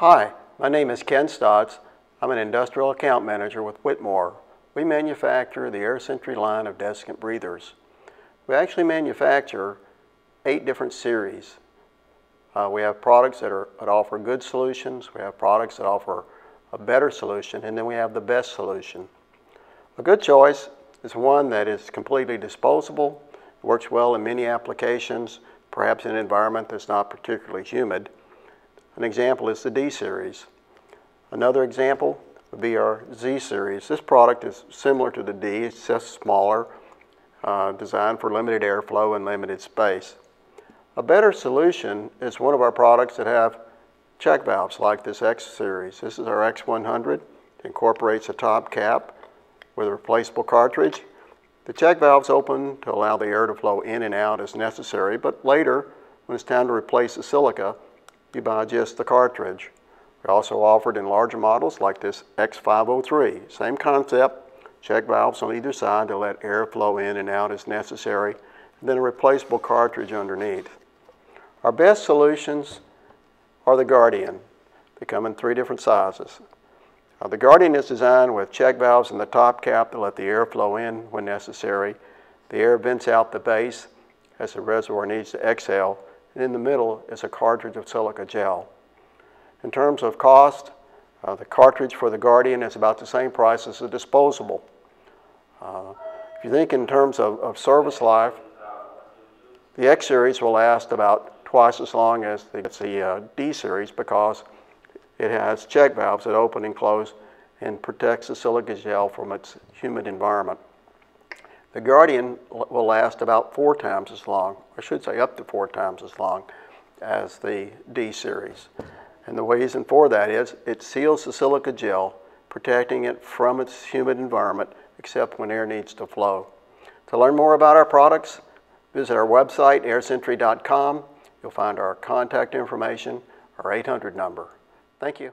Hi, my name is Ken Stotts. I'm an industrial account manager with Whitmore. We manufacture the AirSentry line of desiccant breathers. We actually manufacture eight different series. Uh, we have products that, are, that offer good solutions, we have products that offer a better solution, and then we have the best solution. A good choice is one that is completely disposable, works well in many applications, perhaps in an environment that's not particularly humid. An example is the D series. Another example would be our Z series. This product is similar to the D, it's just smaller, uh, designed for limited airflow and limited space. A better solution is one of our products that have check valves like this X series. This is our X100. It incorporates a top cap with a replaceable cartridge. The check valves open to allow the air to flow in and out as necessary, but later, when it's time to replace the silica, you buy just the cartridge. They're also offered in larger models like this X503. Same concept, check valves on either side to let air flow in and out as necessary, and then a replaceable cartridge underneath. Our best solutions are the Guardian. They come in three different sizes. Uh, the Guardian is designed with check valves in the top cap to let the air flow in when necessary. The air vents out the base as the reservoir needs to exhale, and in the middle is a cartridge of silica gel. In terms of cost, uh, the cartridge for the Guardian is about the same price as the disposable. Uh, if you think in terms of, of service life, the X series will last about twice as long as the, the uh, D series because it has check valves that open and close and protects the silica gel from its humid environment. The Guardian will last about four times as long, I should say up to four times as long as the D series. And the reason for that is it seals the silica gel, protecting it from its humid environment except when air needs to flow. To learn more about our products, visit our website, airsentry.com. You'll find our contact information, our 800 number. Thank you.